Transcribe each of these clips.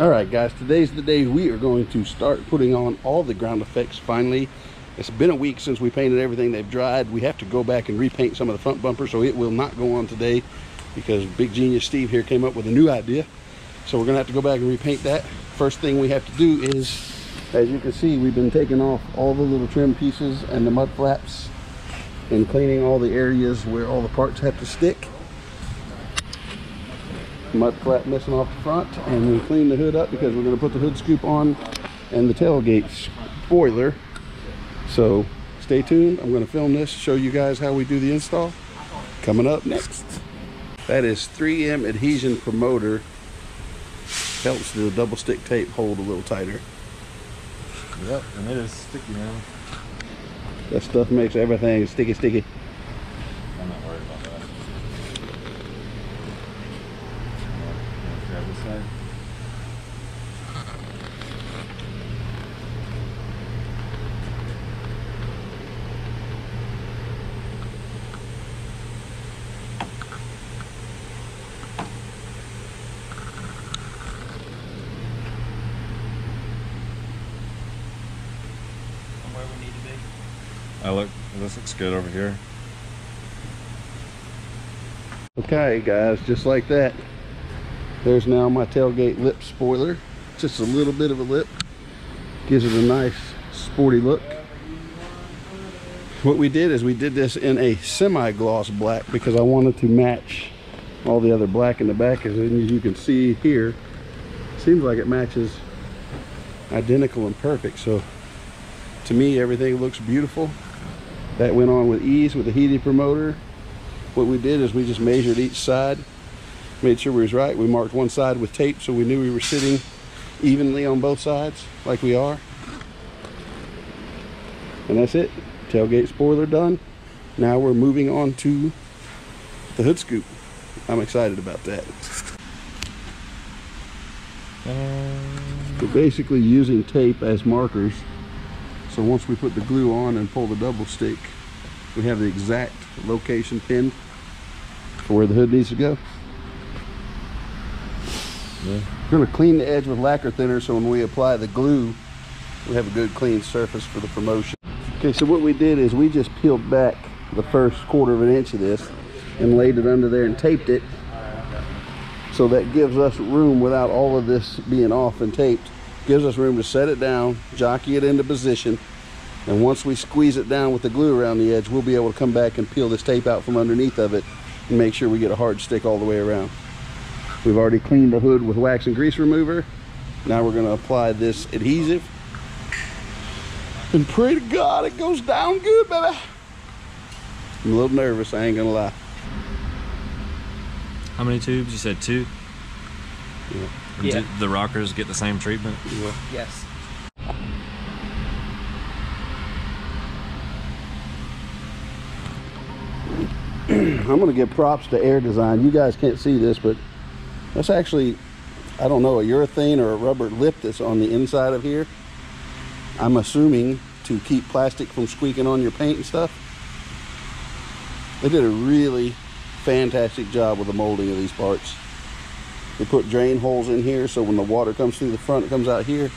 All right, guys, today's the day we are going to start putting on all the ground effects finally. It's been a week since we painted everything. They've dried. We have to go back and repaint some of the front bumper, so it will not go on today because big genius Steve here came up with a new idea. So we're gonna have to go back and repaint that. First thing we have to do is, as you can see, we've been taking off all the little trim pieces and the mud flaps and cleaning all the areas where all the parts have to stick mud flap missing off the front and we clean the hood up because we're going to put the hood scoop on and the tailgate spoiler. So stay tuned. I'm going to film this show you guys how we do the install. Coming up next. That is 3m adhesion promoter. Helps the double stick tape hold a little tighter. Yep, and it is sticky now. that stuff makes everything sticky sticky I'm not worried about that. Yeah, Grab this side. where we need to be. I look. This looks good over here. Okay guys, just like that. There's now my tailgate lip spoiler. Just a little bit of a lip. Gives it a nice sporty look. What we did is we did this in a semi-gloss black because I wanted to match all the other black in the back as you can see here. Seems like it matches identical and perfect. So to me everything looks beautiful. That went on with ease with the heated promoter. What we did is we just measured each side made sure we was right. We marked one side with tape so we knew we were sitting evenly on both sides like we are. And that's it. Tailgate spoiler done. Now we're moving on to the hood scoop. I'm excited about that. We're basically using tape as markers so once we put the glue on and pull the double stick we have the exact location pinned for where the hood needs to go. Yeah. We're going to clean the edge with lacquer thinner so when we apply the glue, we have a good clean surface for the promotion. Okay, so what we did is we just peeled back the first quarter of an inch of this and laid it under there and taped it. So that gives us room without all of this being off and taped. Gives us room to set it down, jockey it into position, and once we squeeze it down with the glue around the edge, we'll be able to come back and peel this tape out from underneath of it and make sure we get a hard stick all the way around. We've already cleaned the hood with wax and grease remover. Now we're gonna apply this adhesive. And pray to God it goes down good, baby. I'm a little nervous, I ain't gonna lie. How many tubes? You said two? Yeah. And Yeah. Did the rockers get the same treatment? Yes. I'm gonna give props to Air Design. You guys can't see this, but that's actually, I don't know, a urethane or a rubber lip that's on the inside of here. I'm assuming to keep plastic from squeaking on your paint and stuff. They did a really fantastic job with the molding of these parts. They put drain holes in here so when the water comes through the front, it comes out here.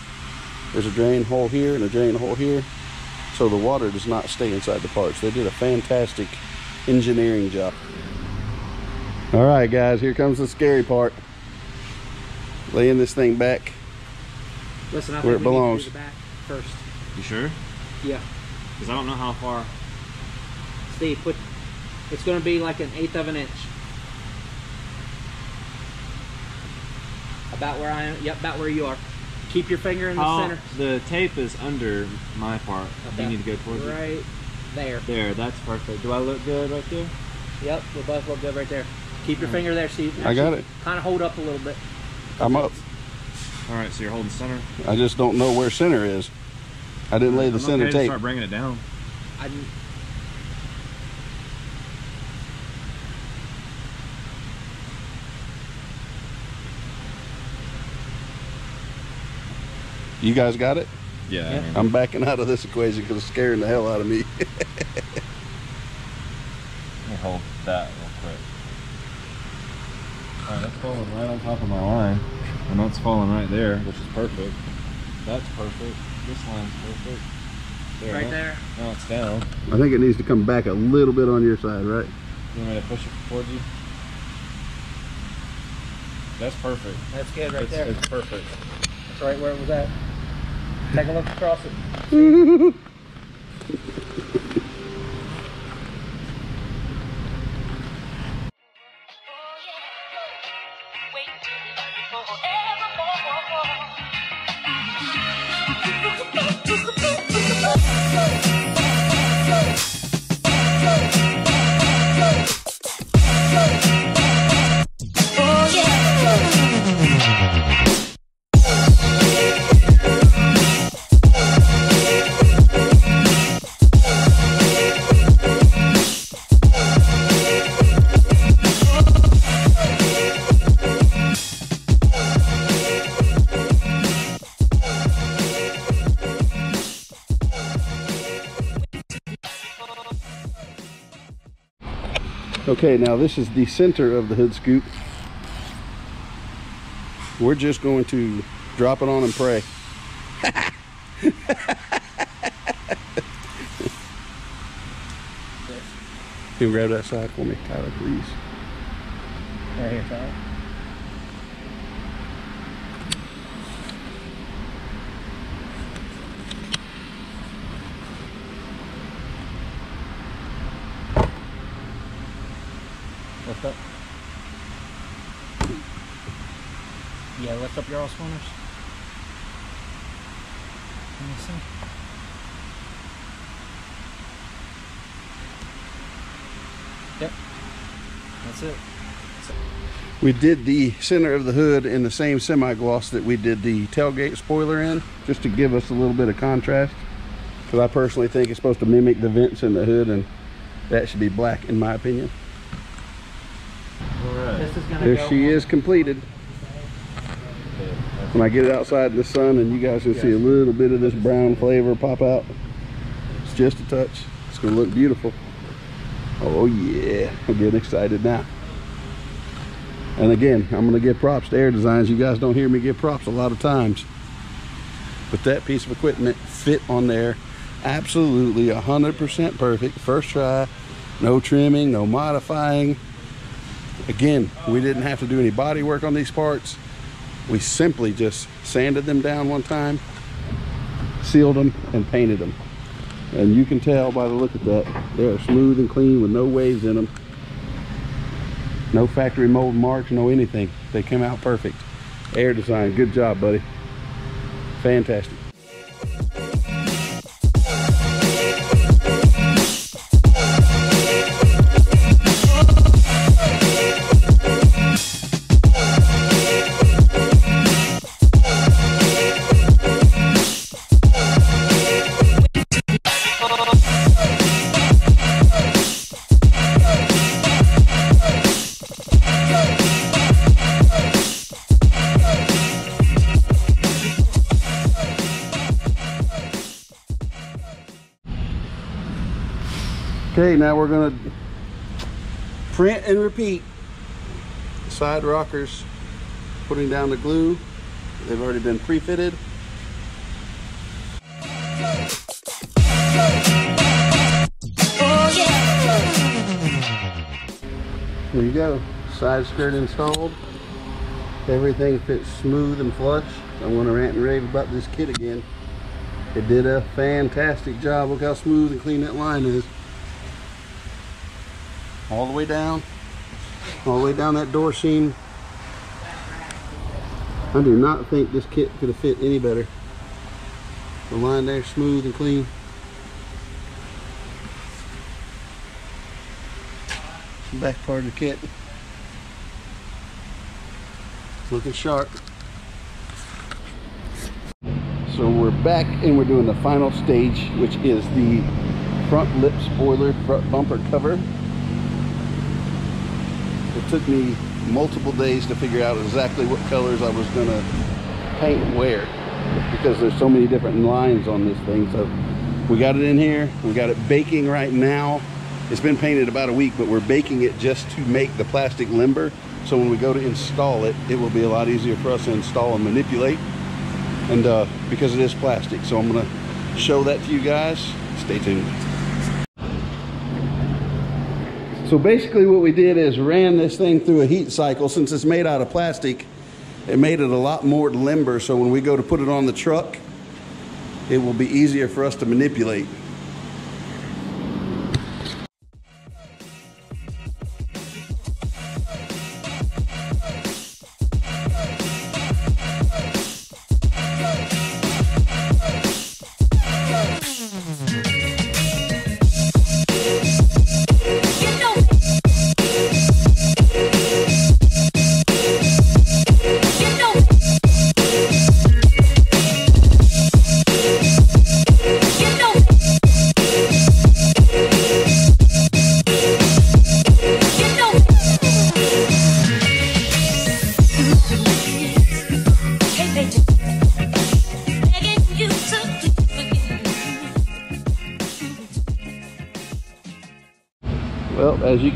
There's a drain hole here and a drain hole here. So the water does not stay inside the parts. They did a fantastic engineering job. All right, guys, here comes the scary part. Laying this thing back. Listen, I Where think it we need to belongs. the back first. You sure? Yeah. Because I don't know how far. Steve, put. It's going to be like an eighth of an inch. About where I am. Yep, about where you are. Keep your finger in the How- center. The tape is under my part. Okay. You need to go towards it. Right there. There, that's perfect. Do I look good right there? Yep, we both look good right there. Keep your finger there, Steve. I got it. Kind of hold up a little bit. I'm up. All right, so you're holding center. I just don't know where center is. I didn't lay the I'm center okay to tape. Start bringing it down. I You guys got it? Yeah. Yeah. I mean, I'm backing out of this equation because it's scaring the hell out of me. Let me hold that real quick. Alright, that's falling right on top of my line. And that's falling right there, which is perfect. That's perfect. This line's perfect. There, Right now- there. Now it's down. I think it needs to come back a little bit on your side, right? You want me to push it towards you? That's perfect. That's good right it's, there. It's perfect. That's right where it was at. Take a look across it. Okay, now this is the center of the hood scoop. We're just going to drop it on and pray. Can you grab that side for me, Tyler, please? Right here, Tyler. What's up? Yeah, what's up, your all swimmers? Let me see. Yep. That's it. We did the center of the hood in the same semi-gloss that we did the tailgate spoiler in, just to give us a little bit of contrast. Because I personally think it's supposed to mimic the vents in the hood, and that should be black in my opinion. This is gonna There go she on- is completed. When I get it outside in the sun and you guys can see a little bit of this brown flavor pop out. It's just a touch. It's gonna look beautiful. Oh yeah, I'm getting excited now. And again, I'm gonna give props to Air Designs. You guys don't hear me give props a lot of times. But that piece of equipment fit on there absolutely 100% perfect. First try, no trimming, no modifying. Again, we didn't have to do any body work on these parts. We simply just sanded them down one time, sealed them, and painted them. And you can tell by the look at that, they are smooth and clean with no waves in them. No factory mold marks, no anything. They came out perfect. Air design, good job, buddy. Fantastic. Okay, now we're gonna print and repeat. Side rockers, putting down the glue. They've already been pre-fitted. There you go, side skirt installed. Everything fits smooth and flush. I'm gonna rant and rave about this kit again. It did a fantastic job. Look how smooth and clean that line is. All the way down. All the way down that door seam. I do not think this kit could have fit any better. The line there smooth and clean. Back part of the kit. Looking sharp. So we're back and we're doing the final stage, which is the front lip spoiler front bumper cover. Took me multiple days to figure out exactly what colors I was gonna paint where because there's so many different lines on this thing. So we got it in here, we got it baking right now. It's been painted about a week, but we're baking it just to make the plastic limber So when we go to install it, it will be a lot easier for us to install and manipulate. And uh, because it is plastic. So I'm gonna show that to you guys. Stay tuned. So basically what we did is ran this thing through a heat cycle. Since it's made out of plastic, it made it a lot more limber. So when we go to put it on the truck, it will be easier for us to manipulate.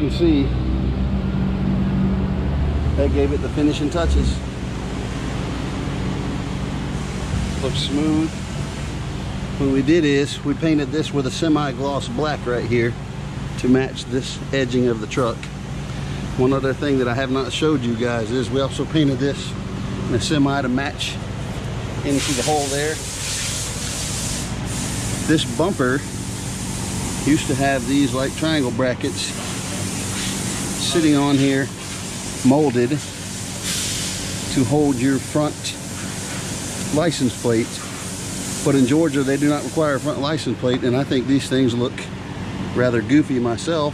Can see, that gave it the finishing touches. Looks smooth. What we did is we painted this with a semi-gloss black right here to match this edging of the truck. One other thing that I have not showed you guys is we also painted this in a semi to match into the hole there. This bumper used to have these like triangle brackets sitting on here molded to hold your front license plate. But in Georgia they do not require a front license plate and I think these things look rather goofy myself.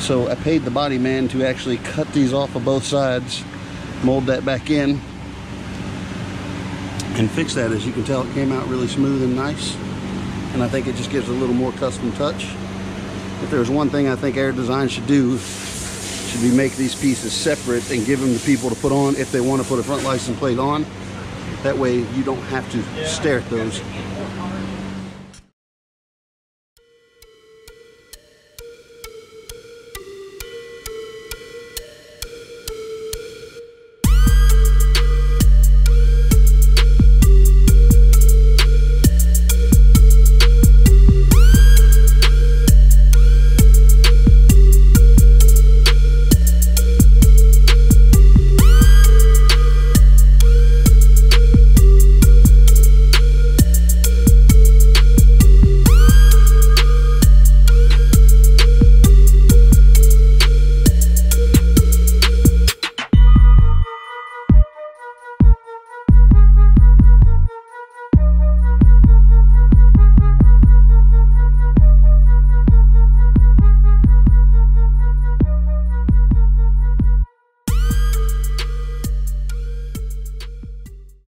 So I paid the body man to actually cut these off of both sides mold that back in and fix that. As you can tell it came out really smooth and nice and I think it just gives a little more custom touch. If there's one thing I think Air Design should do, should be make these pieces separate and give them to people to put on if they want to put a front license plate on. That way you don't have to stare at those